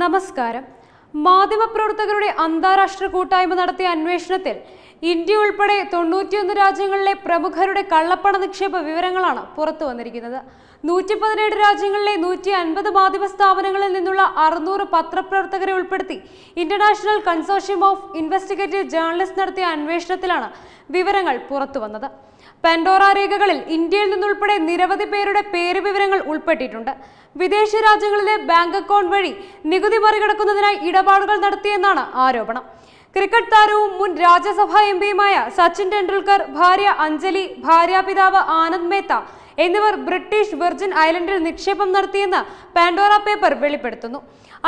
നമസ്കാരം. മാധ്യമപ്രവർത്തകരുടെ അന്താരാഷ്ട്ര കൂട്ടായ്മ നടത്തിയ അന്വേഷണത്തിൽ ഇന്ത്യ ഉൾപ്പെടെ തൊണ്ണൂറ്റിയൊന്ന് രാജ്യങ്ങളിലെ പ്രമുഖരുടെ കള്ളപ്പണ നിക്ഷേപ വിവരങ്ങളാണ് പുറത്തു വന്നിരിക്കുന്നത്. നൂറ്റി പതിനേഴ് രാജ്യങ്ങളിലെ നൂറ്റി അൻപത് മാധ്യമ സ്ഥാപനങ്ങളിൽ നിന്നുള്ള അറുന്നൂറ് പത്രപ്രവർത്തകരെ ഉൾപ്പെടുത്തി International Consortium of Investigative Journalist നടത്തിയ അന്വേഷണത്തിലാണ് വിവരങ്ങൾ പുറത്തു വന്നത്. പെൻഡോറ രേഖകളിൽ ഇന്ത്യയിൽ നിന്നുൾപ്പെടെ നിരവധി പേരുടെ പേര് വിവരങ്ങൾ ഉൾപ്പെട്ടിട്ടുണ്ട്. വിദേശ രാജ്യങ്ങളിലെ ബാങ്ക് അക്കൗണ്ട് വഴി നികുതി മറികടക്കുന്നതിനായി ഇടപാടുകൾ നടത്തിയെന്നാണ് ആരോപണം. ക്രിക്കറ്റ് താരവും മുൻ രാജ്യസഭാ എം സച്ചിൻ ടെണ്ടുൽക്കർ ഭാര്യ അഞ്ജലി ഭാര്യാപിതാവ് ആനന്ദ് മേത്ത എന്നിവർ ബ്രിട്ടീഷ് വിർജിൻ ഐലൻഡിൽ നിക്ഷേപം നടത്തിയെന്ന് പാൻഡോറ പേപ്പർ വെളിപ്പെടുത്തുന്നു.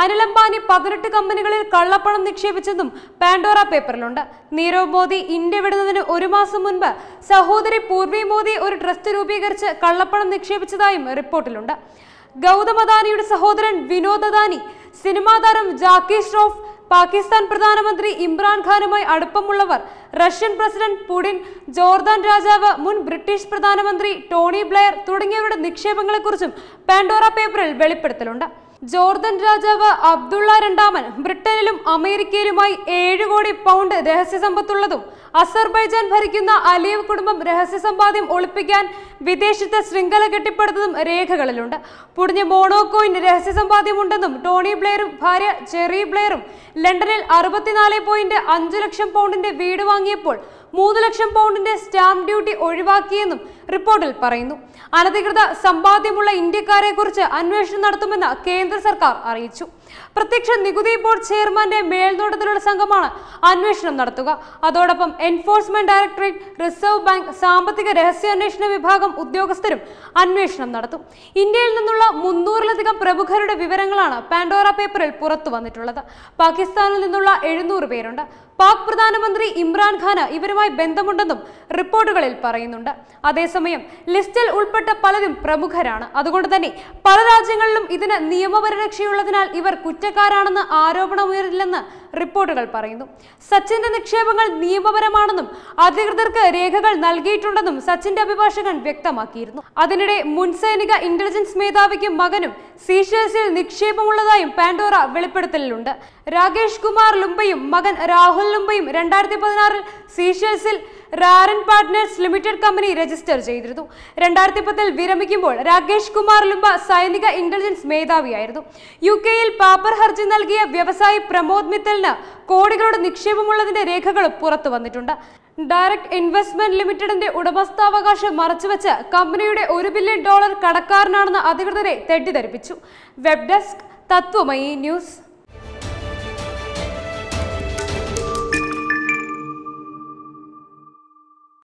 അനിൽ അംബാനി പതിനെട്ട് കമ്പനികളിൽ കള്ളപ്പണം നിക്ഷേപിച്ചെന്നും പാൻഡോറ പേപ്പറിലുണ്ട്. നീരവ് മോദി ഇന്ത്യ വിടുന്നതിന് ഒരു മാസം മുൻപ് സഹോദരി പൂർവി മോദി ഒരു ട്രസ്റ്റ് രൂപീകരിച്ച് കള്ളപ്പണം നിക്ഷേപിച്ചതായും റിപ്പോർട്ടിലുണ്ട്. ഗൗതം അദാനിയുടെ സഹോദരൻ വിനോദ് അദാനി സിനിമാ താരം ജാക്കി ഷ്രോഫ് പാകിസ്ഥാൻ പ്രധാനമന്ത്രി ഇമ്രാൻഖാനുമായി അടുപ്പമുള്ളവർ റഷ്യൻ പ്രസിഡന്റ് പുടിൻ ജോർദാൻ രാജാവ് മുൻ ബ്രിട്ടീഷ് പ്രധാനമന്ത്രി ടോണി ബ്ലെയർ തുടങ്ങിയവരുടെ നിക്ഷേപങ്ങളെക്കുറിച്ചും പാൻഡോറ പേപ്പറിൽ വെളിപ്പെടുത്തലുണ്ട്. ജോർദൻ രാജാവ് അബ്ദുള്ള രണ്ടാമൻ ബ്രിട്ടനിലും അമേരിക്കയിലുമായി ഏഴ് കോടി പൗണ്ട് രഹസ്യ സമ്പത്തുള്ളതും അസർബൈജാൻ ഭരിക്കുന്ന അലിയവ് കുടുംബം രഹസ്യ സമ്പാദ്യം ഒളിപ്പിക്കാൻ വിദേശത്തെ ശൃംഖല കെട്ടിപ്പടുത്തതും രേഖകളിലുണ്ട്. പുടിഞ്ഞ മോണോകോയിൻ രഹസ്യ സമ്പാദ്യമുണ്ടെന്നും ടോണി ബ്ലെയറും ഭാര്യ ചെറി ബ്ലെയറും ലണ്ടനിൽ അറുപത്തിനാല് പോയിന്റ് അഞ്ചു ലക്ഷം പൗണ്ടിന്റെ വീട് വാങ്ങിയപ്പോൾ മൂന്ന് ലക്ഷം പൗണ്ടിന്റെ സ്റ്റാമ്പ് ഡ്യൂട്ടി ഒഴിവാക്കിയെന്നും റിപ്പോർട്ടിൽ പറയുന്നു. അനധികൃത സമ്പാദ്യമുള്ള ഇന്ത്യക്കാരെ കുറിച്ച് അന്വേഷണം നടത്തുമെന്ന് കേന്ദ്ര സർക്കാർ അറിയിച്ചു. പ്രത്യക്ഷ നികുതി ബോർഡ് ചെയർമാന്റെ മേൽനോട്ടത്തിലുള്ള സംഘമാണ് അന്വേഷണം നടത്തുക. അതോടൊപ്പം എൻഫോഴ്സ്മെന്റ് ഡയറക്ടറേറ്റ് റിസർവ് ബാങ്ക് സാമ്പത്തിക രഹസ്യാന്വേഷണ വിഭാഗം ഉദ്യോഗസ്ഥരും അന്വേഷണം നടത്തും. ഇന്ത്യയിൽ നിന്നുള്ള മുന്നൂറിലധികം പ്രമുഖരുടെ വിവരങ്ങളാണ് പാൻഡോറ പേപ്പറിൽ പുറത്തു വന്നിട്ടുള്ളത് പാകിസ്ഥാനിൽ നിന്നുള്ള എഴുന്നൂറ് പേരുണ്ട്. പാക് പ്രധാനമന്ത്രി ഇമ്രാൻഖാന് ഇവരുമായി ബന്ധമുണ്ടെന്നും റിപ്പോർട്ടുകളിൽ പറയുന്നുണ്ട്. അതേസമയം ലിസ്റ്റിൽ ഉൾപ്പെട്ട പലരും പ്രമുഖരാണ്. അതുകൊണ്ട് തന്നെ പല രാജ്യങ്ങളിലും ഇതിന് നിയമപരിരക്ഷയുള്ളതിനാൽ ഇവർ കുറ്റക്കാരാണെന്ന് ആരോപണമുയരില്ലെന്ന് റിപ്പോർട്ടുകൾ പറയുന്നു. സച്ചിന്റെ നിക്ഷേപങ്ങൾ നിയമപരമാണെന്നും അധികൃതർക്ക് രേഖകൾ നൽകിയിട്ടുണ്ടെന്നും സച്ചിന്റെ അഭിഭാഷകൻ വ്യക്തമാക്കിയിരുന്നു. അതിനിടെ മുൻ സൈനിക ഇന്റലിജൻസ് മേധാവിക്കും മകനും സീഷേഴ്സിൽ നിക്ഷേപമുള്ളതായും പാൻഡോറ വെളിപ്പെടുത്തലിലുണ്ട്. രാകേഷ് കുമാർ ലുംബയും മകൻ രാഹുൽ ലുംബയും രണ്ടായിരത്തി പതിനാറിൽ സീഷേഴ്സിൽ റാരൻ പാർട്ട്നേഴ്സ് ലിമിറ്റഡ് കമ്പനി രജിസ്റ്റർ ചെയ്തിരുന്നു. രണ്ടായിരത്തി പത്തിൽ വിരമിക്കുമ്പോൾ രാകേഷ് കുമാർ ലുംബ സൈനിക ഇന്റലിജൻസ് മേധാവിയായിരുന്നു. യു കെയിൽ പാപ്പർ ഹർജി നൽകിയ വ്യവസായി പ്രമോദ് മിത്തലിന് കോടികളുടെ നിക്ഷേപമുള്ളതിന്റെ രേഖകളും പുറത്തു വന്നിട്ടുണ്ട്. ഡയറക്ട് ഇൻവെസ്റ്റ്മെന്റ് ലിമിറ്റഡിന്റെ ഉടമസ്ഥാവകാശം മറച്ചുവെച്ച് കമ്പനിയുടെ ഒരു ബില്യൺ ഡോളർ കടക്കാരനാണെന്ന് അധികൃതരെ തെറ്റിദ്ധരിപ്പിച്ചു. Web desk Tatwamayi news.